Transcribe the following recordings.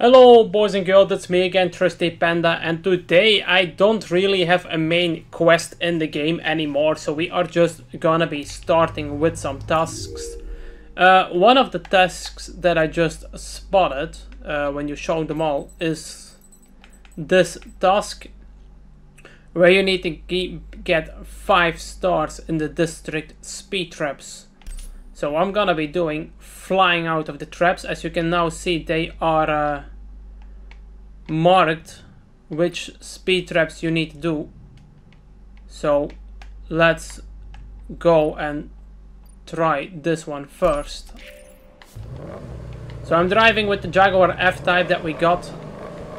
Hello boys and girls, it's me again, Trusty Panda, and today I don't really have a main quest in the game anymore, so we are just gonna be starting with some tasks. Uh, one of the tasks that I just spotted, uh, when you show them all, is this task where you need to get 5 stars in the district speed traps. So I'm gonna be doing flying out of the traps. As you can now see, they are uh, marked which speed traps you need to do. So let's go and try this one first. So I'm driving with the Jaguar F-Type that we got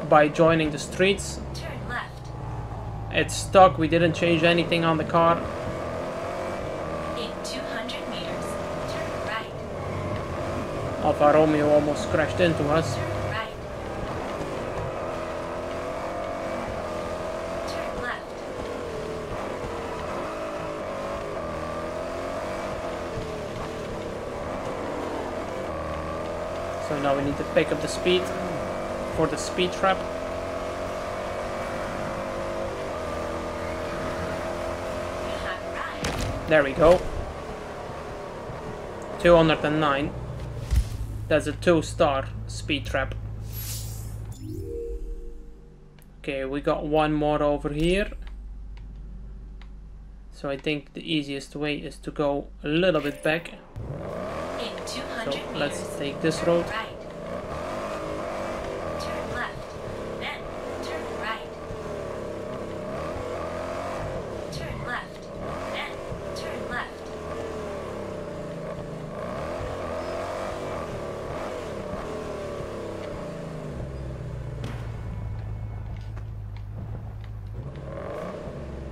by joining the streets. Turn left. It's stuck, we didn't change anything on the car. In 200 meters, turn right. Alfa Romeo almost crashed into us. So now we need to pick up the speed for the speed trap. There we go. 209. That's a two star speed trap. Okay, we got one more over here. So I think the easiest way is to go a little bit back. In So let's take this road. Right. Turn left. Then turn right. Turn left. Then turn left.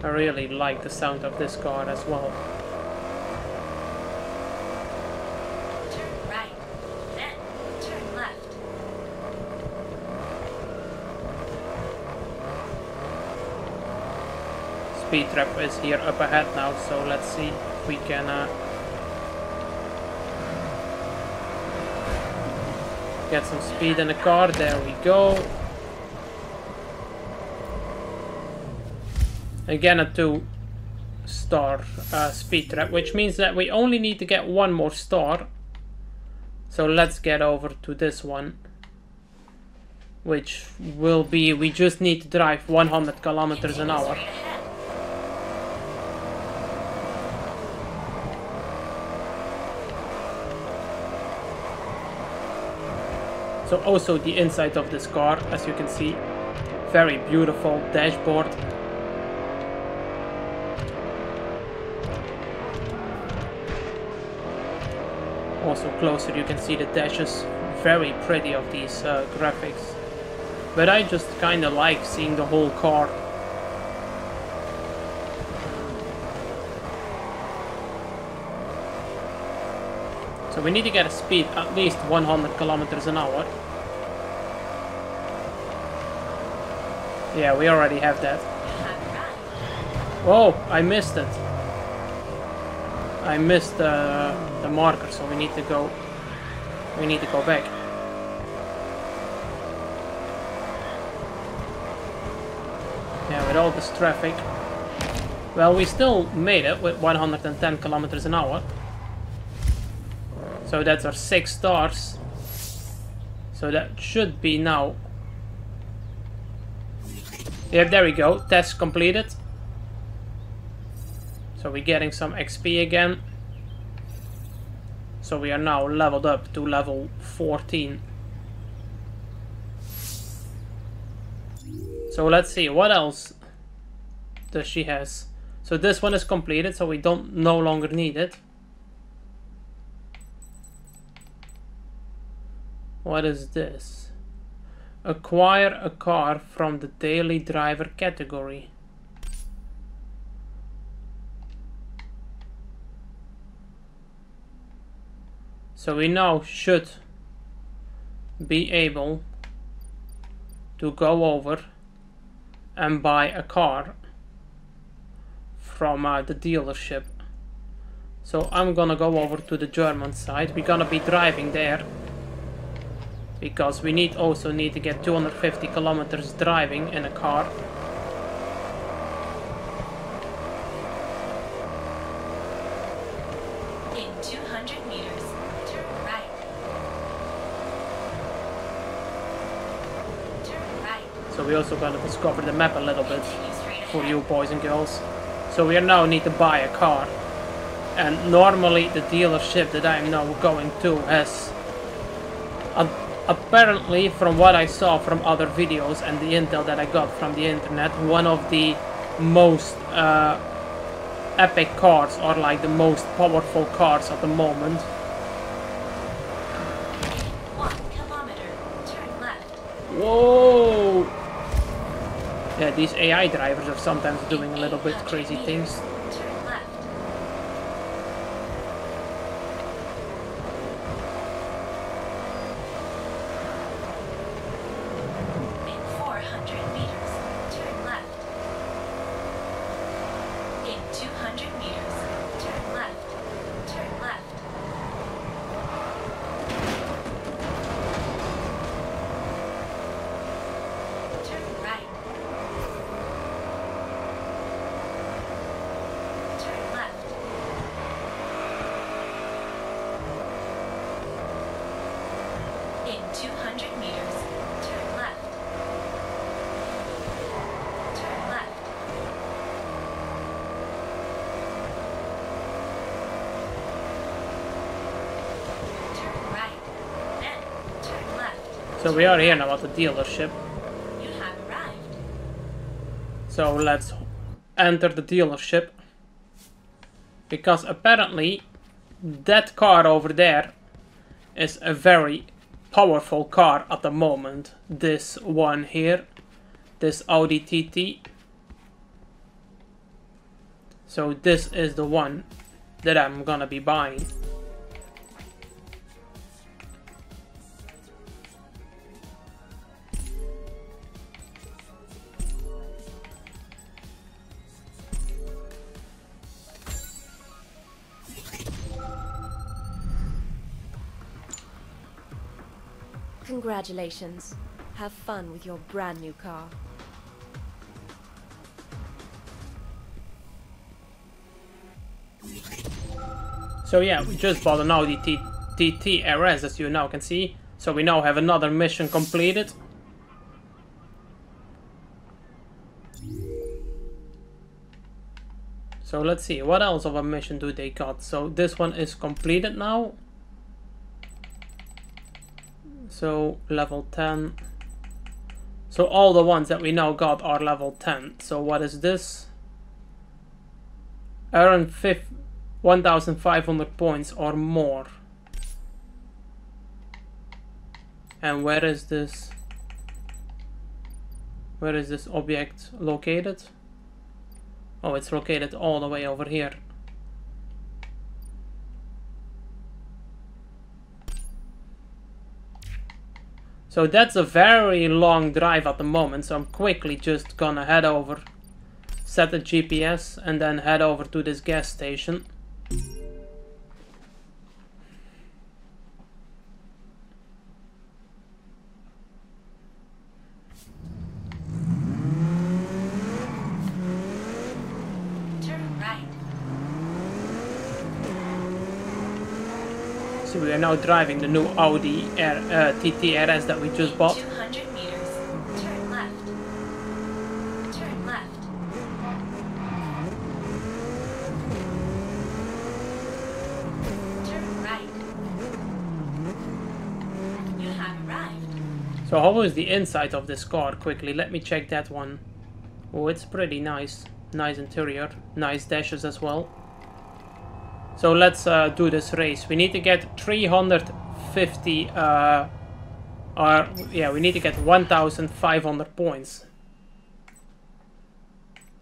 I really like the sound of this car as well. Turn right. Then turn left. Speed trap is here up ahead now, so let's see if we can uh, get some speed in the car. There we go. Again a two star uh, speed trap, which means that we only need to get one more star. So let's get over to this one. Which will be, we just need to drive 100 kilometers an hour. So also the inside of this car, as you can see, very beautiful dashboard. Also closer you can see the dashes, very pretty of these uh, graphics. But I just kinda like seeing the whole car. So we need to get a speed at least 100 kilometers an hour. Yeah, we already have that. Oh, I missed it. I missed uh, the marker, so we need to go. We need to go back. Yeah, with all this traffic. Well, we still made it with 110 kilometers an hour. So that's our six stars. So that should be now. Yep, there we go. Test completed. So we're getting some XP again. So we are now leveled up to level 14. So let's see, what else does she has? So this one is completed, so we don't no longer need it. What is this? Acquire a car from the daily driver category. So we now should be able to go over and buy a car from uh, the dealership. So I'm gonna go over to the German side. We're gonna be driving there. because we need also need to get 250 kilometers driving in a car. In 200 meters, turn right. Turn right. So we also gotta discover the map a little bit for you boys and girls. So we now need to buy a car. And normally the dealership that I'm now going to has a- apparently from what I saw from other videos and the intel that I got from the internet, one of the most uh, epic cars or like the most powerful cars at the moment. One kilometer, turn left. Whoa! Yeah, these AI drivers are sometimes doing a little bit crazy things. Turn left. In 400 meters, turn left. In 200 meters, turn left. Turn left. Turn right. Turn left. In 200 meters, turn left. Turn left. Turn right. Then turn left. So we are here now at the dealership. You have arrived. So let's enter the dealership. Because apparently that car over there is a very powerful car at the moment. This one here. This Audi TT. So this is the one that I'm gonna be buying. Congratulations. Have fun with your brand new car. So yeah, we just bought an Audi TT RS as you now can see. So we now have another mission completed. So let's see, what else of a mission do they got? So this one is completed now. So level 10. So all the ones that we now got are level 10. So what is this? Earn fif- 1500 points or more. And where is this? Where is this object located? Oh, it's located all the way over here. So that's a very long drive at the moment, so I'm quickly just gonna head over, set the GPS, and then head over to this gas station. Turn right. So we are now driving the new Audi R, uh, TT RS that we just bought. 200 meters, turn left. Turn left. Turn right. You have arrived. So how is the inside of this car? Quickly, let me check that one. Oh, it's pretty nice. Nice interior, nice dashes as well. So let's uh, do this race. We need to get 350, uh, or yeah, we need to get 1,500 points.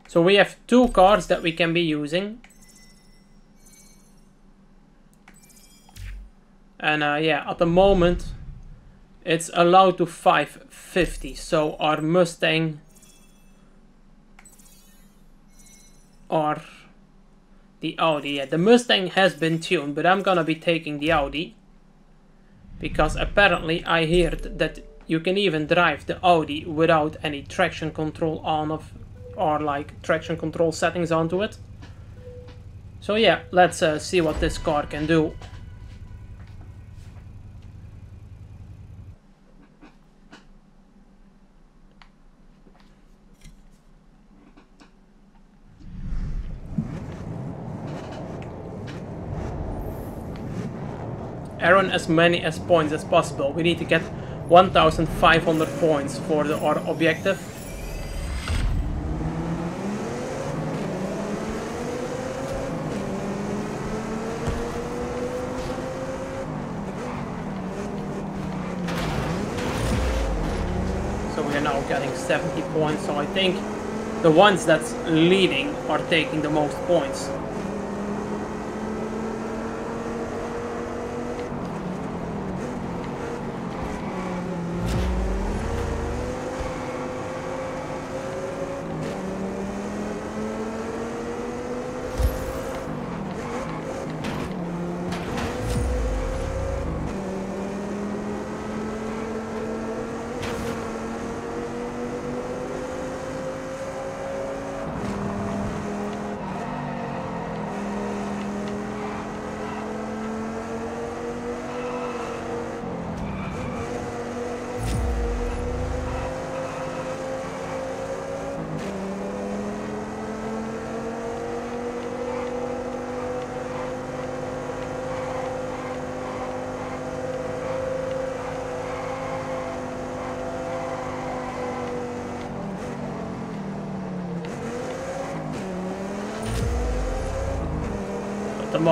So we have two cars that we can be using. And uh, yeah, at the moment, it's allowed to 550 so our mustang or the audi yeah the mustang has been tuned but i'm gonna be taking the audi Because apparently I heard that you can even drive the Audi without any traction control on of or like traction control settings onto it. So yeah, let's uh, see what this car can do. Earn as many as points as possible. We need to get 1500 points for the, our objective. So we are now getting 70 points, so I think the ones that's leading are taking the most points.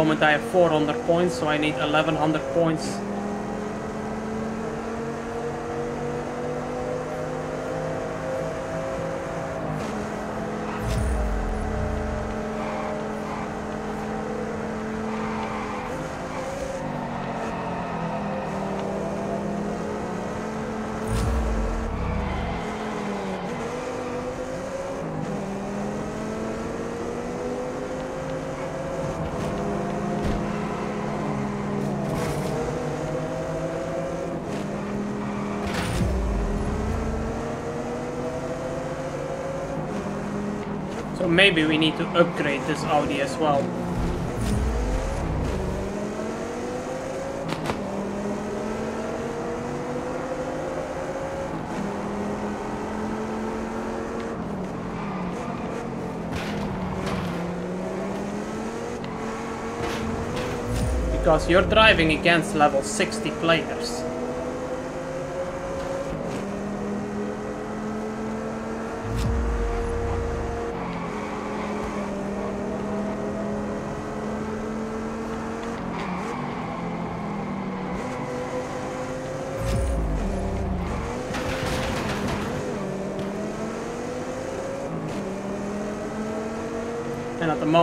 Moment I have 400 points, so I need 1100 points. So maybe we need to upgrade this Audi as well. Because you're driving against level 60 players.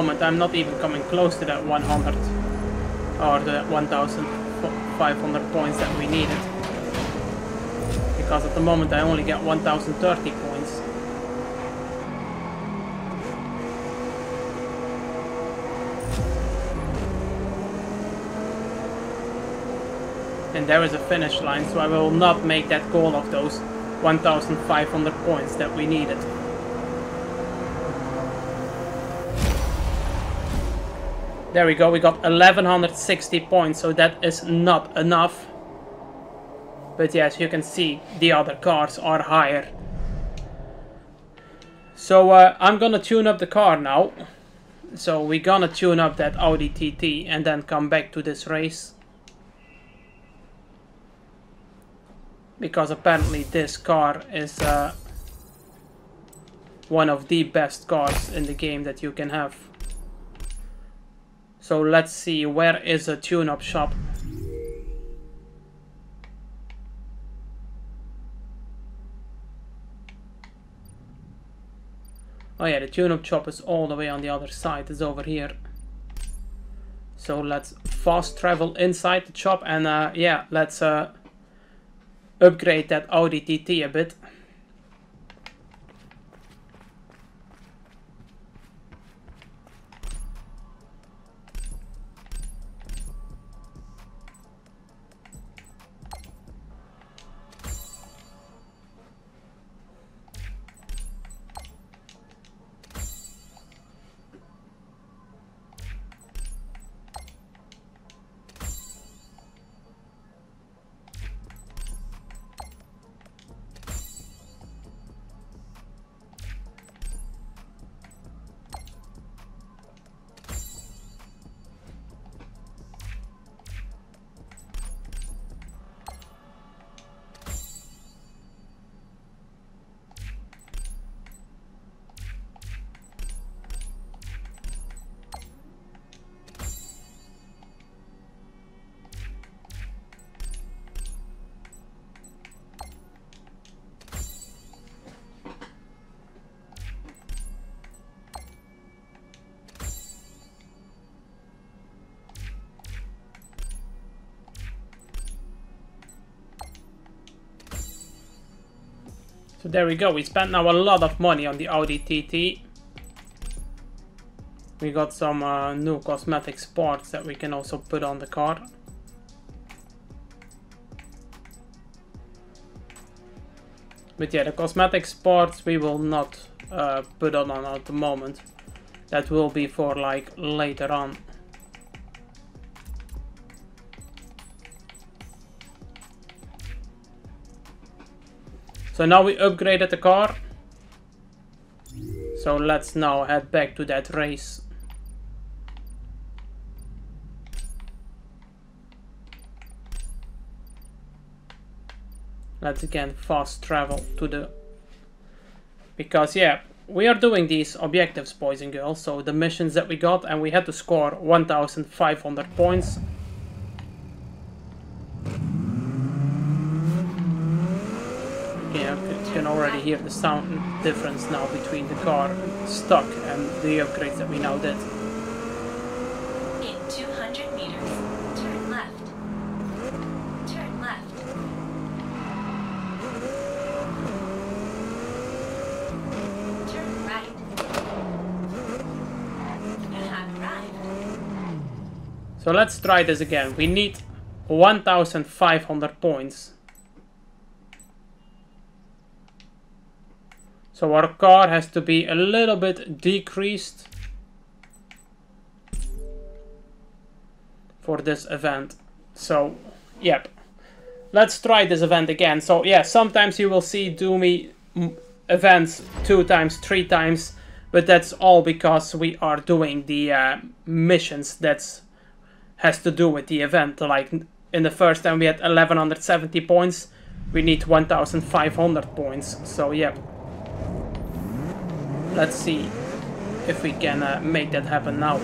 Moment I'm not even coming close to that 100 or the 1500 points that we needed. Because at the moment I only get 1030 points. And there is a finish line, so I will not make that goal of those 1500 points that we needed. There we go, we got 1160 points, so that is not enough. But yes, you can see the other cars are higher. So uh, I'm gonna tune up the car now. So we're gonna tune up that Audi TT and then come back to this race. Because apparently this car is uh, one of the best cars in the game that you can have. So let's see, where is a tune-up shop? Oh yeah, the tune-up shop is all the way on the other side, it's over here. So let's fast travel inside the shop and uh, yeah, let's uh, upgrade that Audi TT a bit. So there we go. We spent now a lot of money on the Audi TT. We got some uh, new cosmetic parts that we can also put on the car. But yeah, the cosmetic parts we will not uh, put on, on at the moment. That will be for like later on. So now we upgraded the car. So let's now head back to that race. Let's again fast travel to the... Because yeah, we are doing these objectives, boys and girls. So the missions that we got and we had to score 1500 points. Yeah, you can already hear the sound difference now between the car stuck and the upgrades that we now did. In 200 meters, turn left. Turn left. Turn right. You have arrived. So let's try this again. We need 1500 points. So our car has to be a little bit decreased for this event. So, yep. Let's try this event again. So, yeah, sometimes you will see Doomy events two times, three times, but that's all because we are doing the uh, missions that's has to do with the event. Like in the first time we had 1170 points, we need 1500 points. So, yep. Let's see if we can uh, make that happen now.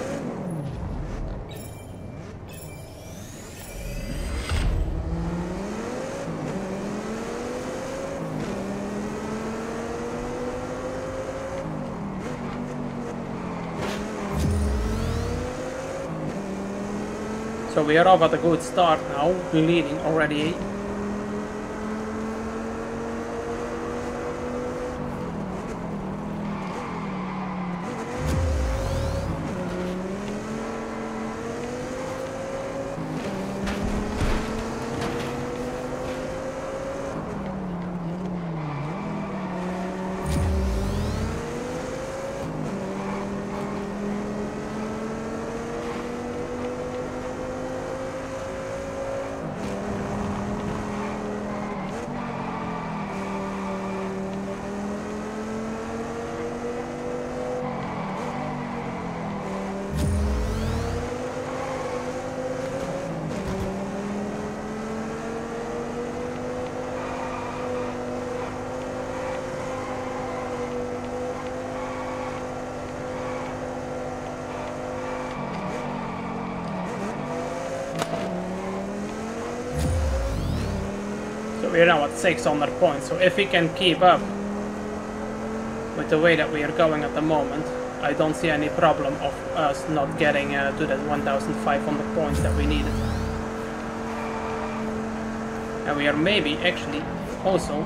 So we are off at a good start now, leading already we're now at 600 points. So if we can keep up with the way that we are going at the moment, I don't see any problem of us not getting uh, to that 1500 points that we needed. And we are maybe actually also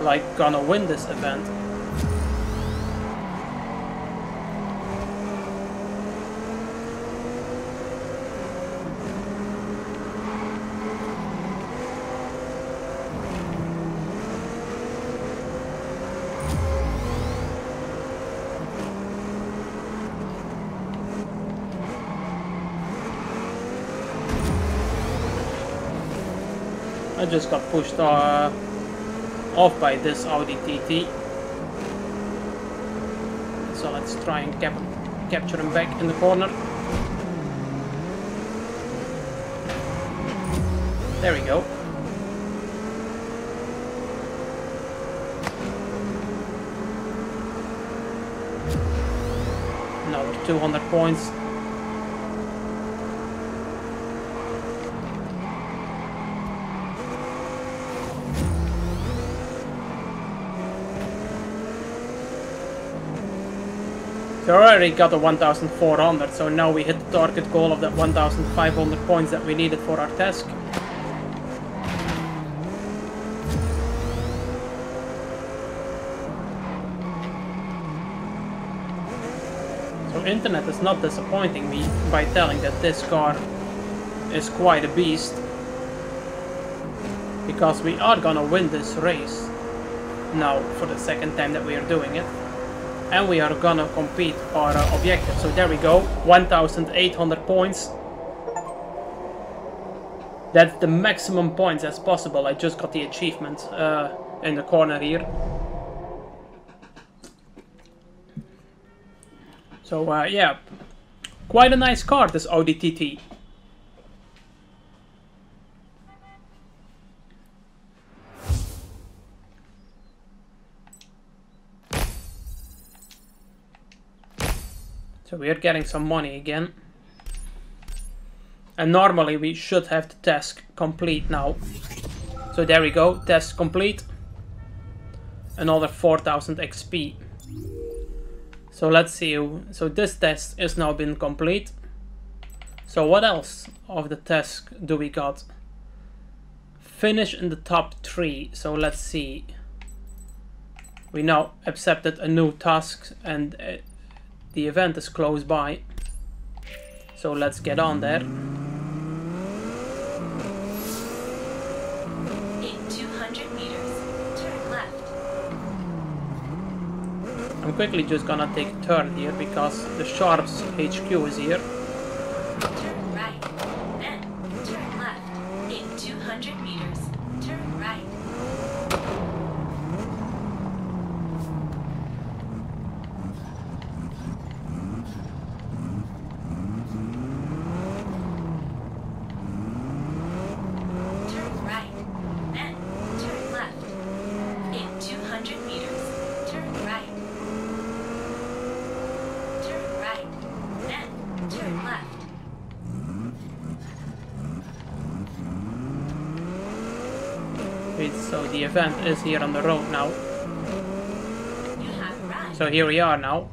like gonna win this event. Just got pushed uh, off by this Audi TT. So let's try and cap capture him back in the corner. There we go. Another 200 points. We already got the 1,400, so now we hit the target goal of that 1,500 points that we needed for our task. So internet is not disappointing me by telling that this car is quite a beast. Because we are gonna win this race now for the second time that we are doing it. And we are gonna complete our uh, objective. So there we go, 1800 points. That's the maximum points as possible. I just got the achievement uh, in the corner here. So uh, yeah, quite a nice card this Audi TT. So we are getting some money again. And normally we should have the task complete now. So there we go, task complete. Another 4000 XP. So let's see, so this test is now been complete. So what else of the task do we got? Finish in the top 3, so let's see. We now accepted a new task and uh, the event is close by. So let's get on there. In 200 meters, turn left. I'm quickly just gonna take a turn here because the Sharps HQ is here. 10% is here on the road now. So here we are now.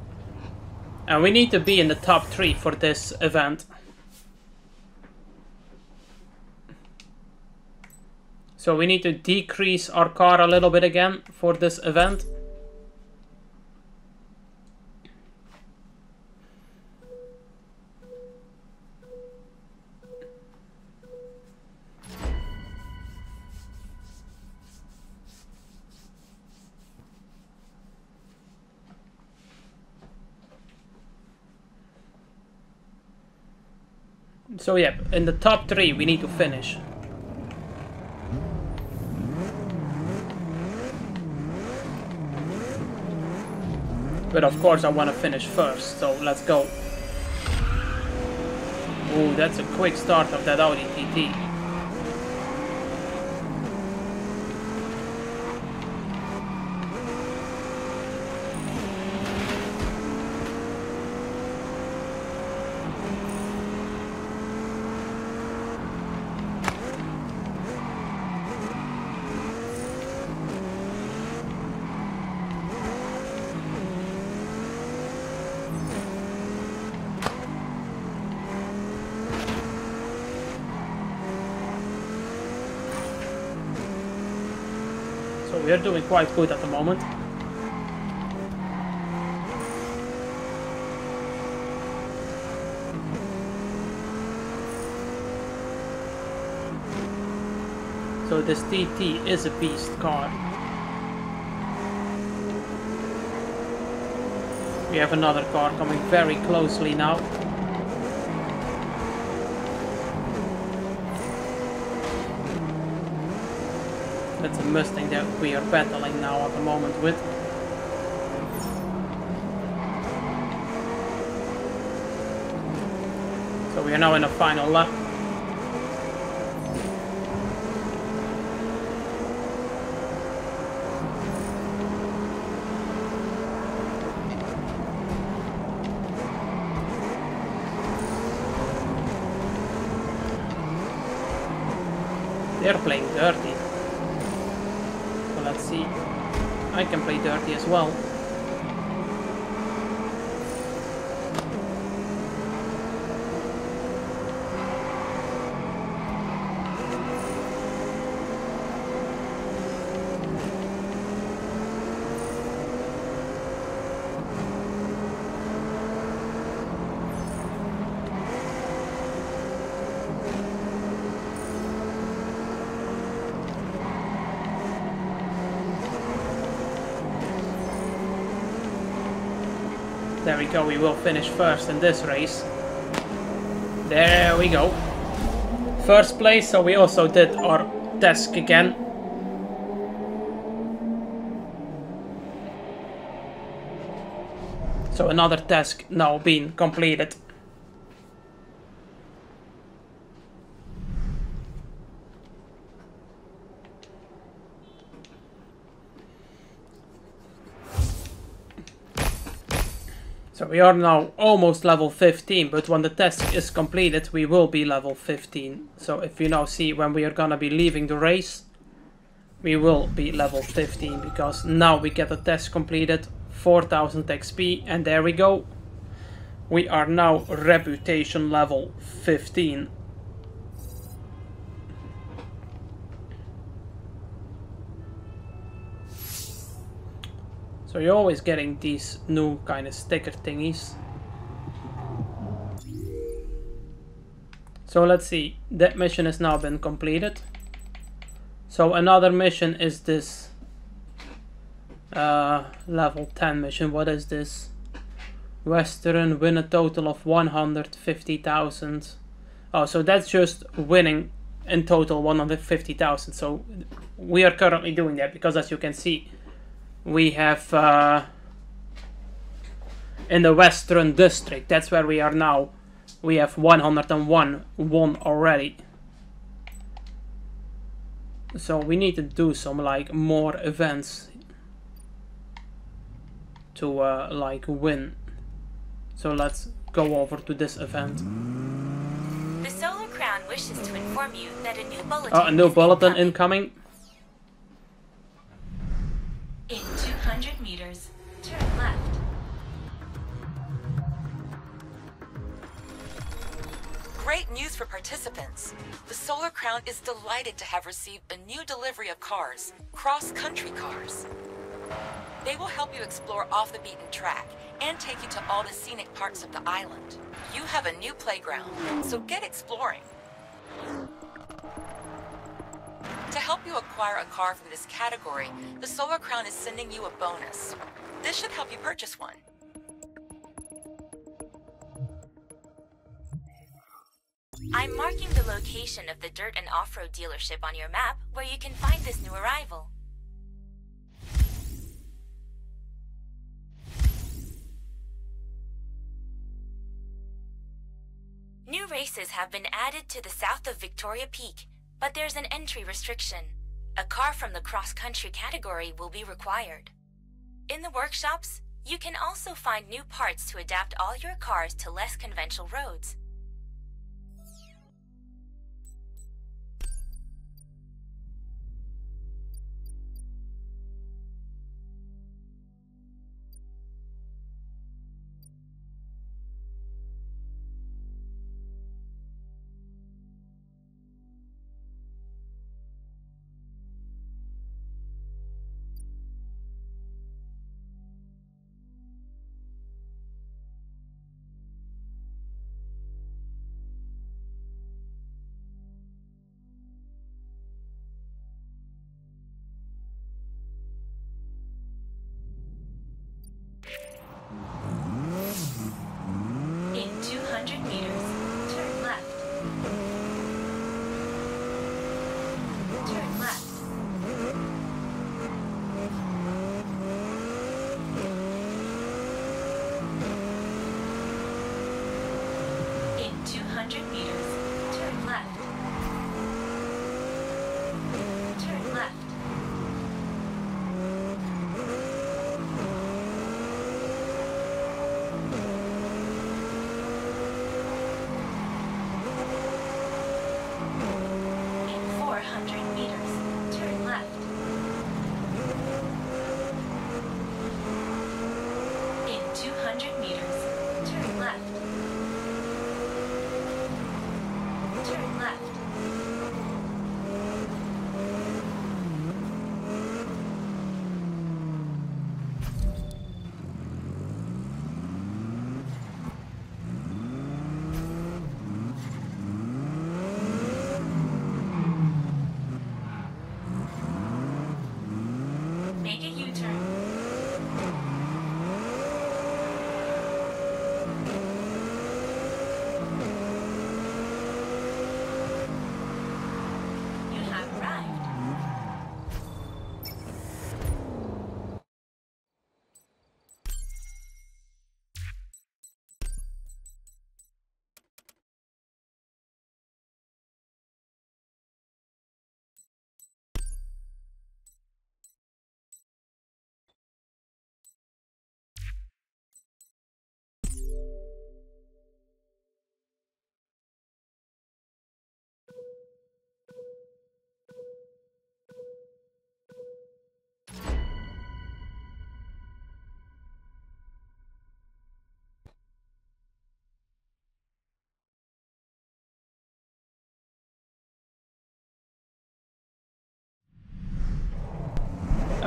And we need to be in the top 3 for this event. So we need to decrease our car a little bit again for this event. So yeah, in the top 3 we need to finish. But of course I want to finish first, so let's go. Ooh, that's a quick start of that Audi TT. So we are doing quite good at the moment. So this TT is a beast car. We have another car coming very closely now. That's a Mustang that we are battling now at the moment with. So we are now in the final lap. They're playing dirty. So let's see. I can play dirty as well. We we will finish first in this race. There we go. First place, so we also did our task again. So another task now being completed. We are now almost level 15, but when the test is completed, we will be level 15. So if you now see when we are gonna be leaving the race, we will be level 15, because now we get the test completed, 4000 XP, and there we go. We are now reputation level 15. So you're always getting these new kind of sticker thingies. So let's see, that mission has now been completed. So another mission is this uh, level 10 mission. What is this? Western win a total of 150,000. Oh, so that's just winning in total 150,000. So we are currently doing that because as you can see, we have uh, in the western district. That's where we are now. We have 101 won already. So we need to do some like more events to uh, like win. So let's go over to this event. The Solar Crown wishes to inform you that a new bulletin uh, a new bulletin incoming. incoming In 200 meters, turn left. Great news for participants. The Solar Crown is delighted to have received a new delivery of cars, cross-country cars. They will help you explore off the beaten track and take you to all the scenic parts of the island. You have a new playground, so get exploring. To help you acquire a car from this category, the Solar Crown is sending you a bonus. This should help you purchase one. I'm marking the location of the dirt and off-road dealership on your map where you can find this new arrival. New races have been added to the south of Victoria Peak, but there's an entry restriction. A car from the cross-country category will be required. In the workshops, you can also find new parts to adapt all your cars to less conventional roads.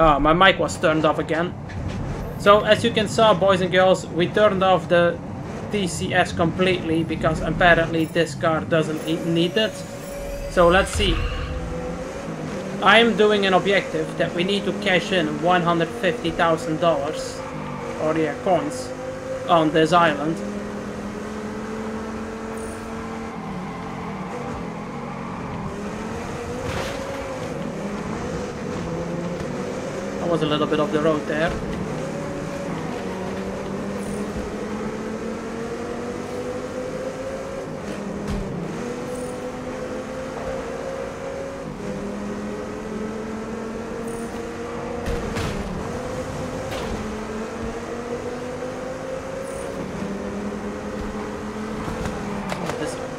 Oh, my mic was turned off again. So as you can saw, boys and girls, we turned off the TCS completely because apparently this car doesn't need it. So let's see. I am doing an objective that we need to cash in $150,000 or yeah, coins on this island. Was a little bit off the road there.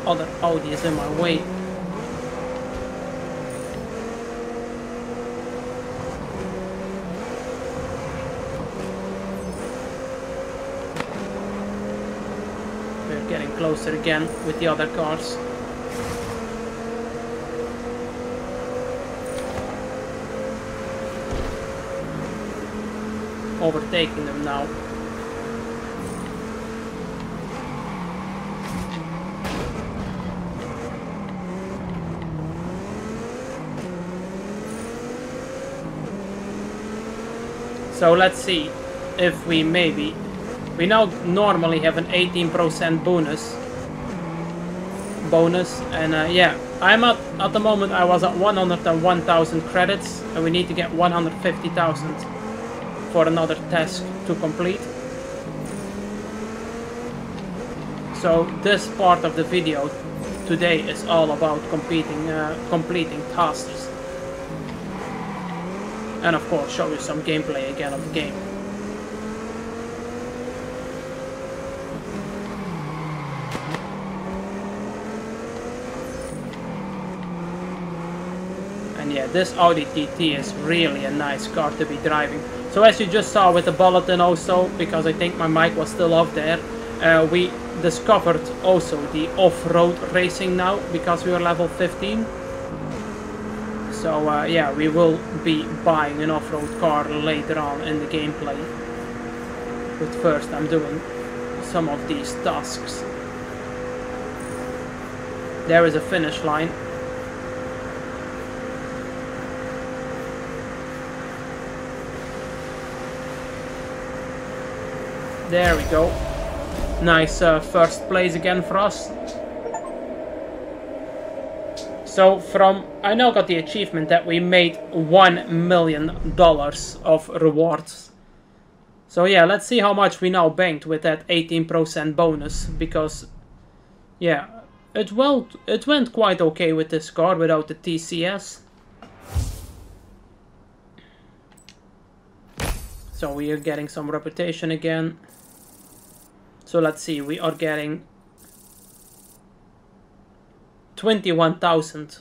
other Audi is in my way. We're getting closer again with the other cars. Overtaking them now. So let's see if we maybe... We now normally have an 18% bonus. Bonus. And uh, yeah, I'm at, at the moment I was at 101,000 credits. And we need to get 150,000 for another task to complete. So this part of the video today is all about completing, uh, completing tasks and of course show you some gameplay again of the game. And yeah, this Audi TT is really a nice car to be driving. So as you just saw with the bulletin also, because I think my mic was still off there, uh, we discovered also the off-road racing now, because we are level 15. So uh, yeah, we will be buying an off-road car later on in the gameplay. But first I'm doing some of these tasks. There is a finish line. There we go. Nice uh, first place again for us. So from, I now got the achievement that we made $1 million of rewards. So yeah, let's see how much we now banked with that 18% bonus, because yeah, it, well, it went quite okay with this car without the TCS. So we are getting some reputation again. So let's see, we are getting 21,000.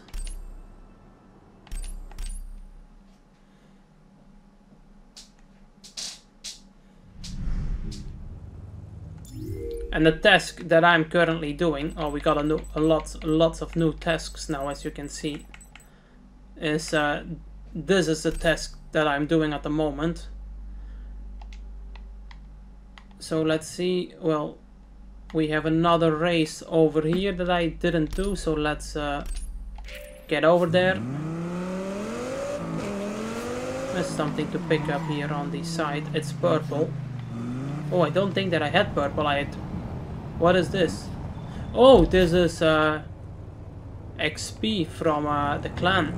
And the task that I'm currently doing, oh we got a, new, a lot, lots of new tasks now as you can see, is uh, this is the task that I'm doing at the moment. So let's see, well, we have another race over here that I didn't do, so let's uh, get over there. There's something to pick up here on the side. It's purple. Oh, I don't think that I had purple. I had... What is this? Oh, this is uh, XP from uh, the clan.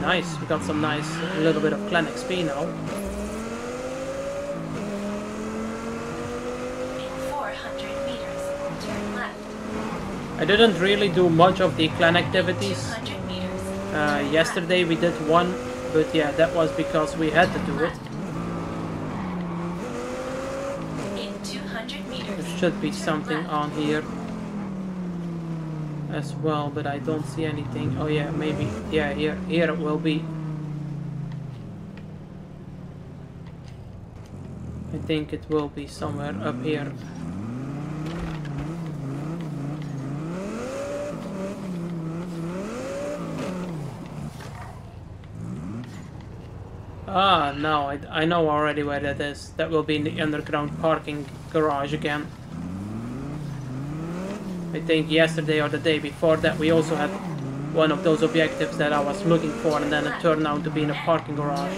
Nice, we got some nice, little bit of clan XP now. I didn't really do much of the clan activities. Uh, yesterday we did one, but yeah, that was because we had to do it. There should be something on here as well, but I don't see anything. Oh yeah, maybe. Yeah, here, here it will be. I think it will be somewhere up here. Ah, no, I, I know already where that is. That will be in the underground parking garage again. I think yesterday or the day before that we also had one of those objectives that I was looking for and then it turned out to be in a parking garage.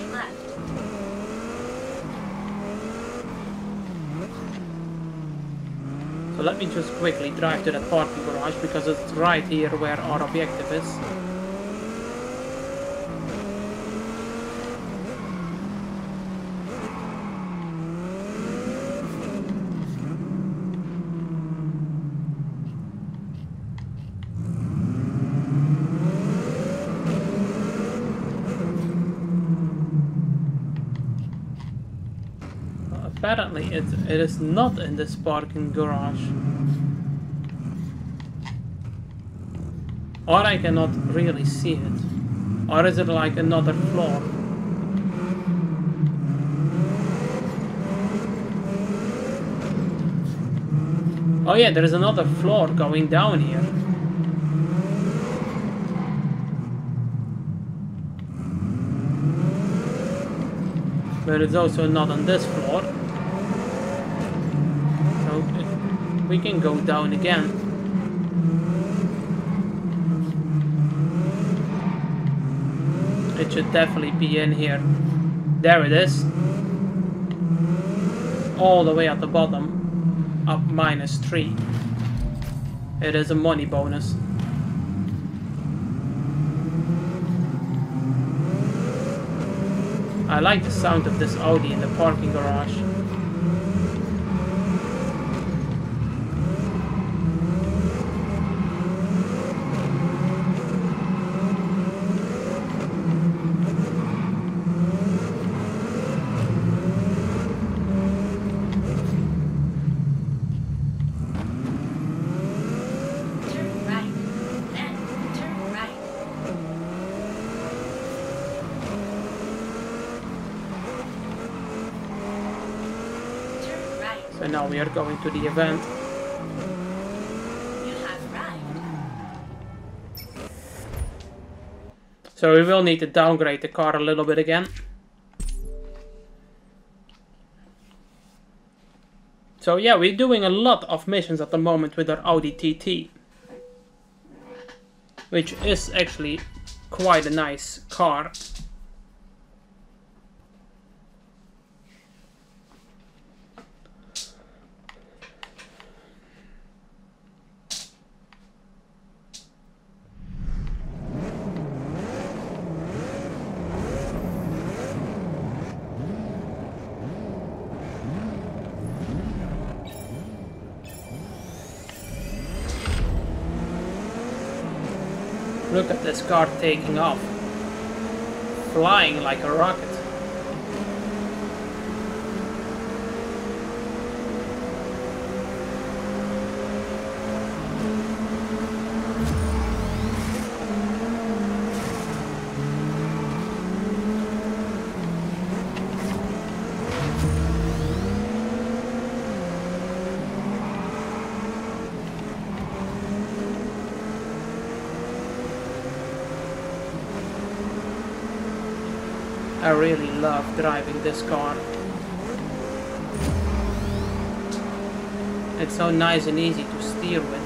So let me just quickly drive to that parking garage because it's right here where our objective is. Apparently it, it is not in this parking garage. Or I cannot really see it. Or is it like another floor? Oh yeah, there is another floor going down here. But it's also not on this floor. So if we can go down again. It should definitely be in here. There it is. All the way at the bottom. Up minus 3. It is a money bonus. I like the sound of this Audi in the parking garage. Turn right. Then turn right. Turn right. So now we are going to the event. You have arrived. So we will need to downgrade the car a little bit again. So yeah, we're doing a lot of missions at the moment with our Audi TT. Which is actually quite a nice car. Car taking off. Flying like a rocket. I really love driving this car. It's so nice and easy to steer with.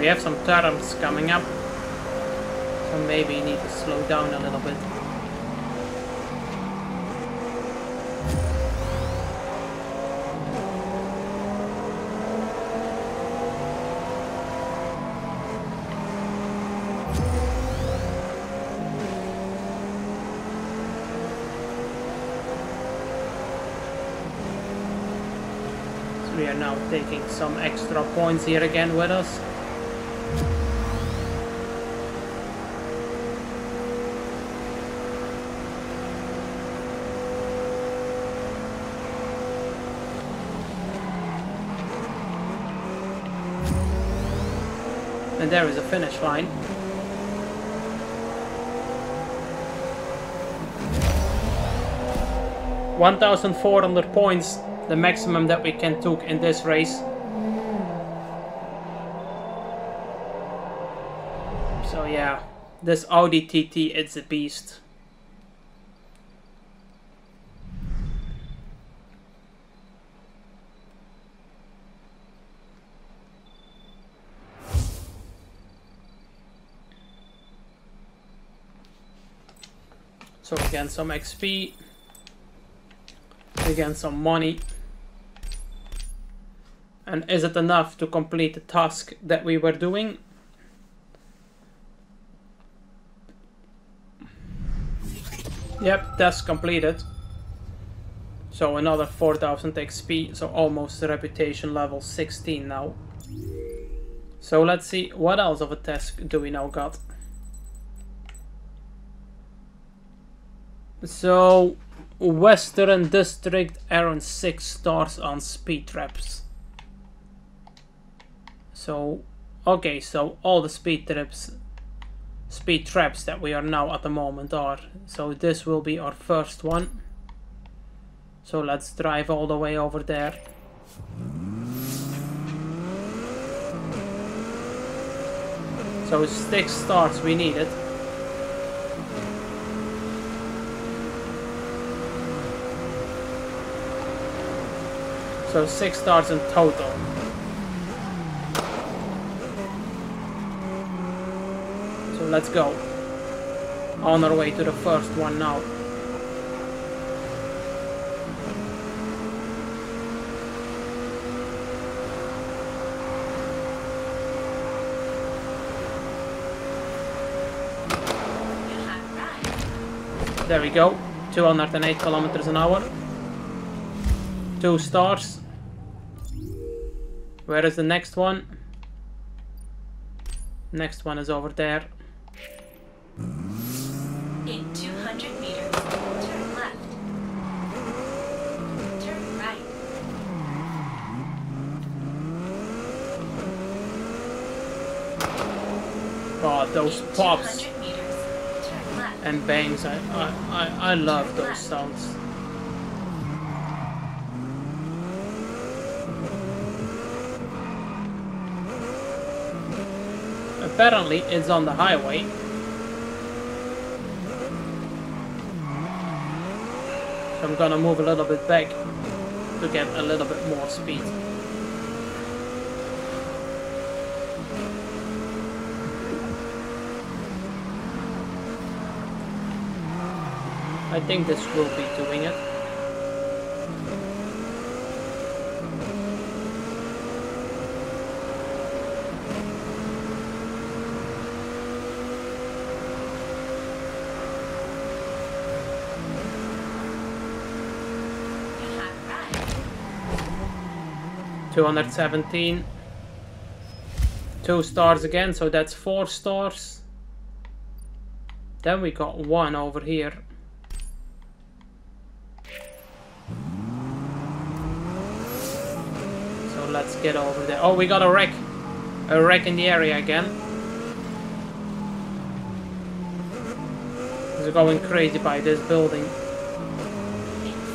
We have some turns coming up. So maybe you need to slow down a little bit. We are now taking some extra points here again with us. And there is a finish line. One thousand four hundred points, the maximum that we can took in this race. So yeah, this Audi TT it's a beast. So again, some XP. Again, some money. And is it enough to complete the task that we were doing? Yep, task completed. So another 4000 XP, so almost reputation level 16 now. So let's see, what else of a task do we now got? So, Western District earned 6 stars on speed traps. So, okay, so all the speed traps, speed traps that we are now at the moment are. So this will be our first one. So let's drive all the way over there. So six stars we needed. So six stars in total. So let's go. On our way to the first one now. There we go. 208 kilometers an hour. Two stars. Where is the next one? Next one is over there. In 200 meters, turn left. Turn right. God, those pops meters, turn left. and bangs. I, I, I, I love those sounds. Apparently, it's on the highway. I'm gonna move a little bit back to get a little bit more speed. I think this will be doing it. 217. Two stars again, so that's four stars. Then we got one over here. So let's get over there. Oh, we got a wreck. A wreck in the area again. It's going crazy by this building. In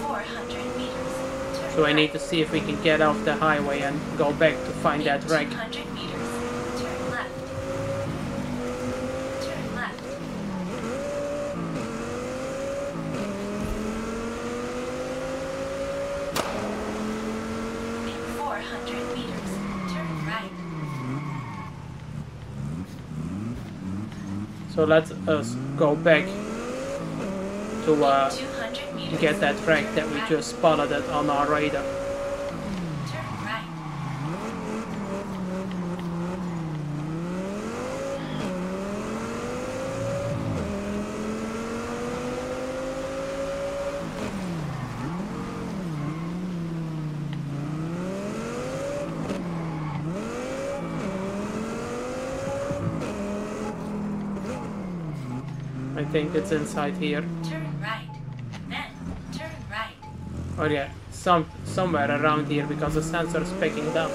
400 meters, turn So I need to see if we can get off the highway and go back to find that wreck. 200 meters, turn left. Turn left. In 400 meters, turn right. So let us go back to uh, and get that wreck that we just spotted it on our radar. I think it's inside here. Or yeah, some somewhere around here because the sensor is picking it up.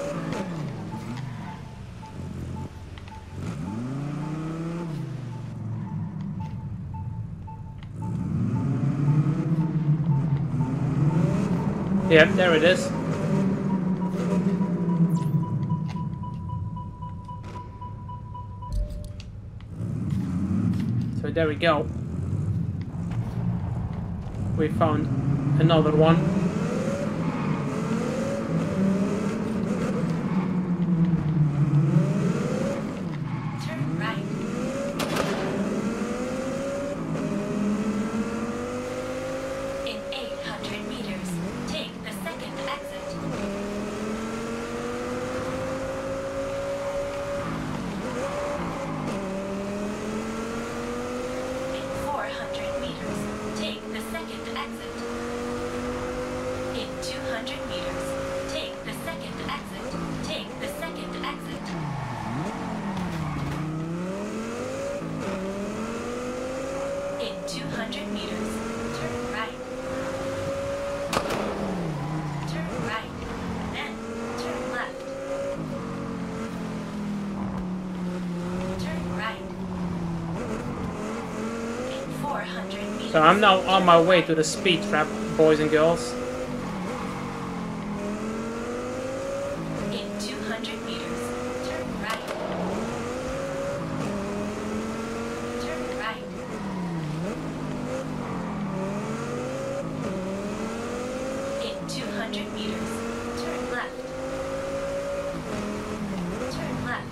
Yep, there it is. So there we go. We found another one. Turn right. In 800 meters, take the second exit. In 400 meters, take the second exit. In 200 meters, take the second exit. Take the second exit. In 200 meters, turn right. Turn right, then turn left. Turn right. In 400 meters. So I'm now on my way to the speed trap, boys and girls. In 200 meters, turn right. Turn right. In 200 meters, turn left. Turn left,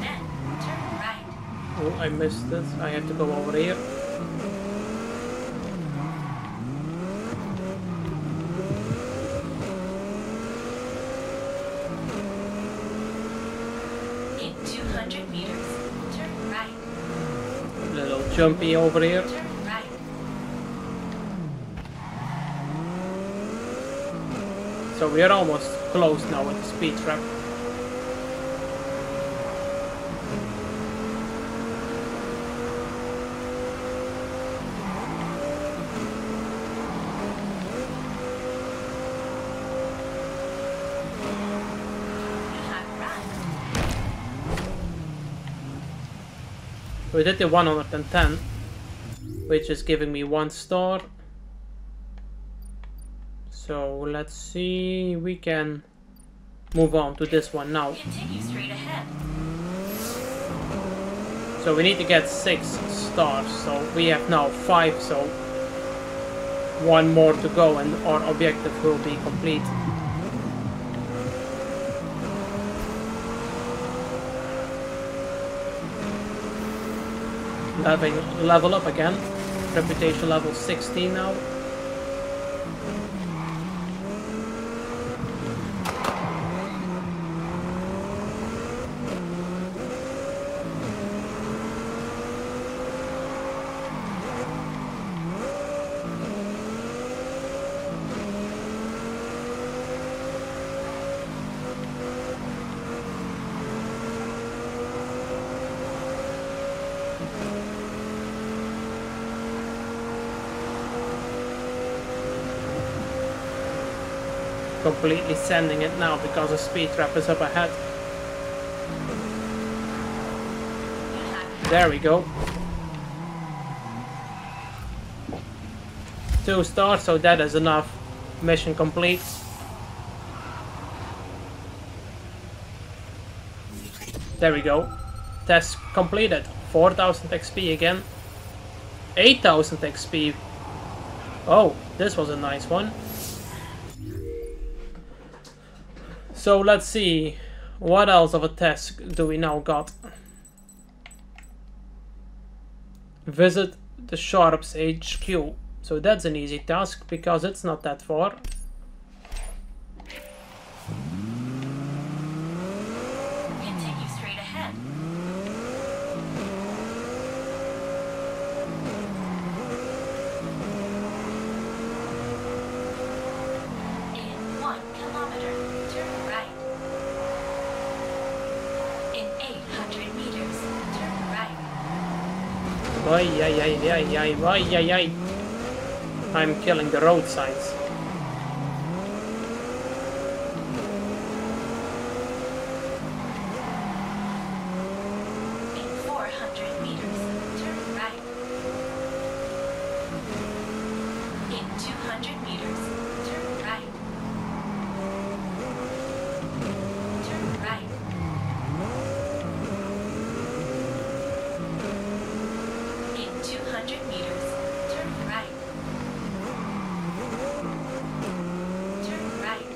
then turn right. Oh, I missed it. I have to go over here. In 200 meters, turn right. Little jumpy over here. So we are almost close now with the speed trap. You have arrived. We did the 110, which is giving me one star. So let's see, we can move on to this one now. Continue straight ahead. So we need to get six stars. So we have now five. So one more to go, and our objective will be complete. Leveling, level up again. Reputation level 16 now. Completely sending it now because the speed trap is up ahead. There we go. Two stars, so that is enough. Mission complete. There we go. Test completed. 4000 XP again. 8000 XP. Oh, this was a nice one. So let's see. What else of a task do we now got? Visit the Sharps HQ. So that's an easy task because it's not that far. Continue straight ahead. In one kilometer, turn right. In 800 meters, turn right. Ay, ay, ay, ay, ay, ay. I'm killing the road signs. In 400 meters, turn right. In 200 meters, turn right. Turn right. In 200 meters, turn right. Turn right.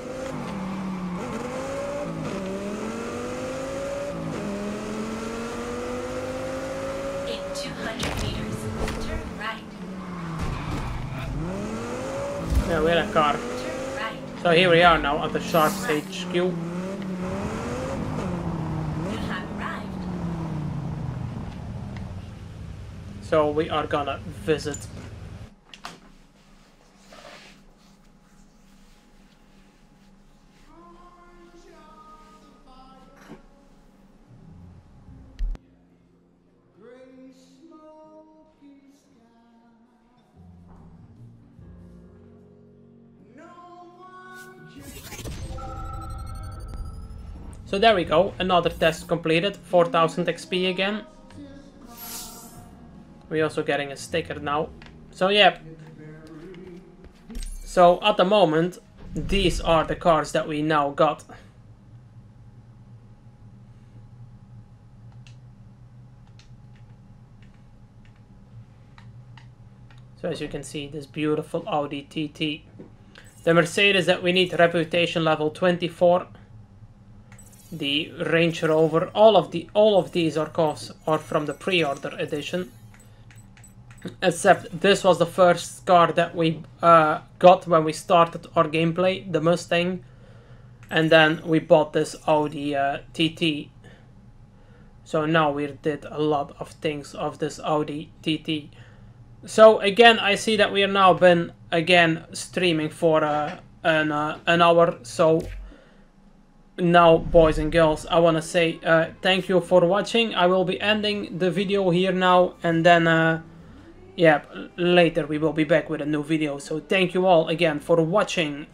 In 200 meters, turn right. Yeah, we're a car. Turn right. So here we now at the Sharps HQ. So we are gonna visit. So there we go, another test completed, 4000 XP again. We're also getting a sticker now. So yeah. So at the moment, these are the cars that we now got. So as you can see, this beautiful Audi TT. The Mercedes that we need reputation level 24 the Range Rover. All of the all of these are cars are from the pre-order edition. Except this was the first car that we uh, got when we started our gameplay, the Mustang, and then we bought this Audi uh, TT. So now we did a lot of things of this Audi TT. So again, I see that we are now been again streaming for uh, an uh, an hour. So now boys and girls i want to say uh, thank you for watching. I will be ending the video here now and then uh, yeah later we will be back with a new video. So thank you all again for watching